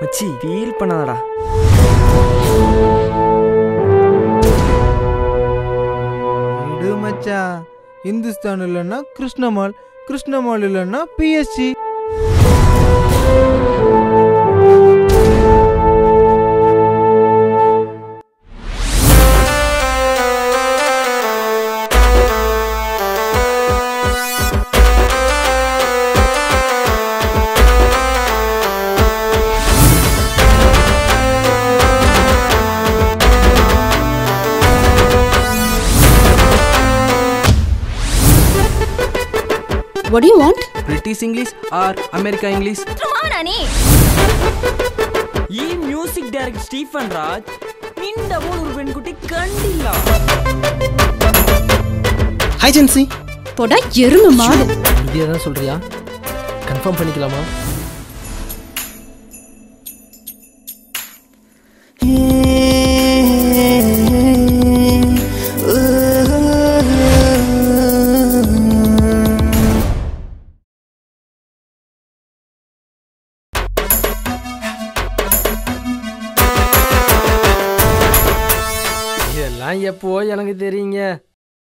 மச்சி ஃபீல் பண்ணாதடா. விடு மச்சான் இந்துஸ்தான் இல்லைன்னா கிருஷ்ணமால் கிருஷ்ணமால் இல்லைன்னா BSc What do you want? British English or America English? த்ருமானானி! ಈ ಮ್ಯೂಸಿಕ್ ಡೈರೆಕ್ಟ್ ಸ್ಟೀಫನ್ ರಾಜ್ ನಿಂದ ಮೂರು ಪೆಣ್ಕುಟಿ ಕಂಡಿಲ್ಲ ஹாய் ஜென்சி போடா எருமை மாடு இதே தான் சொல்றியா கன்ஃபார்ம் பண்ணிக்கலாமா அதெல்லாம் எப்போ எனக்கு தெரியுங்க.